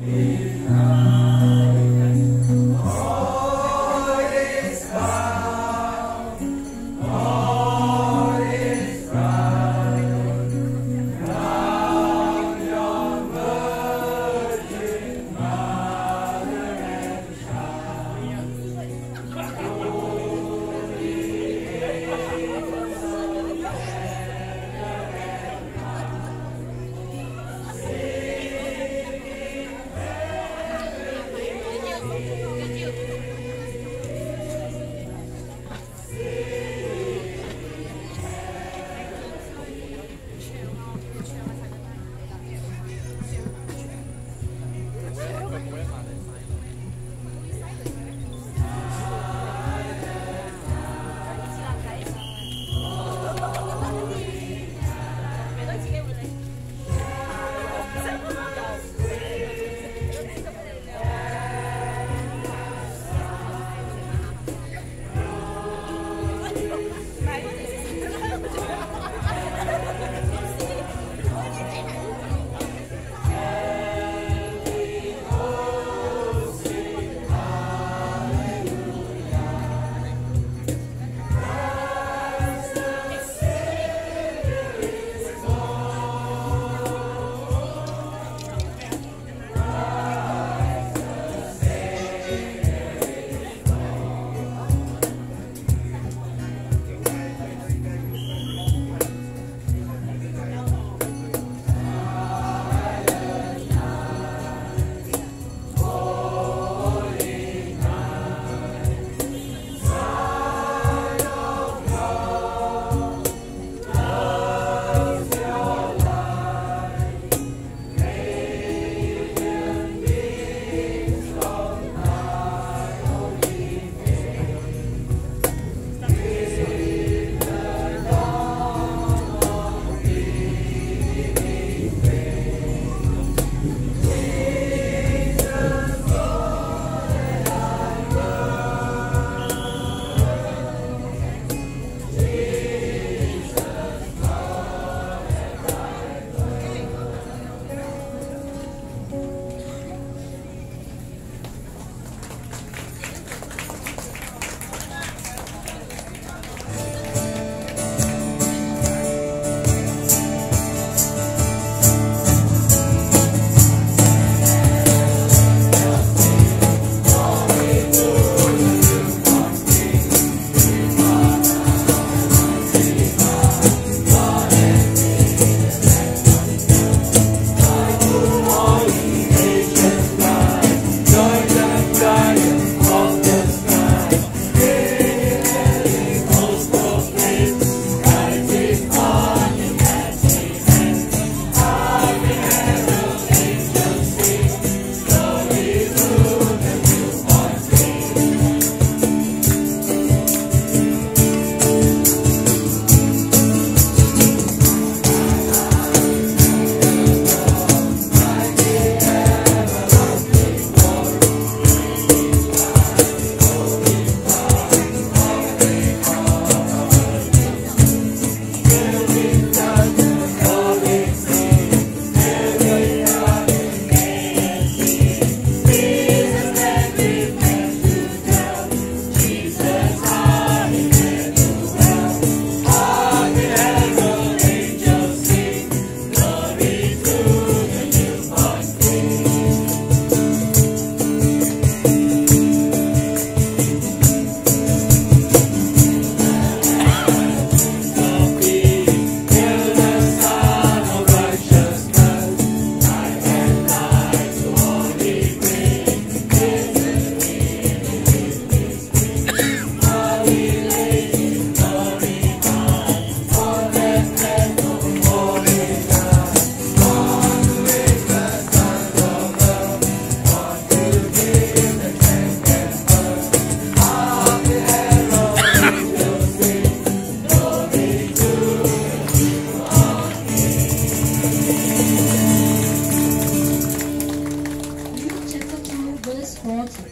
Amen.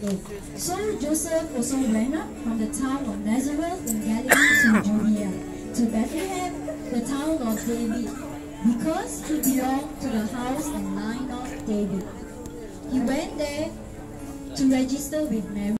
So Joseph was also went up from the town of Nazareth in Galilee to Judea, to Bethlehem, the town of David, because he belonged to the house and line of David. He went there to register with Mary.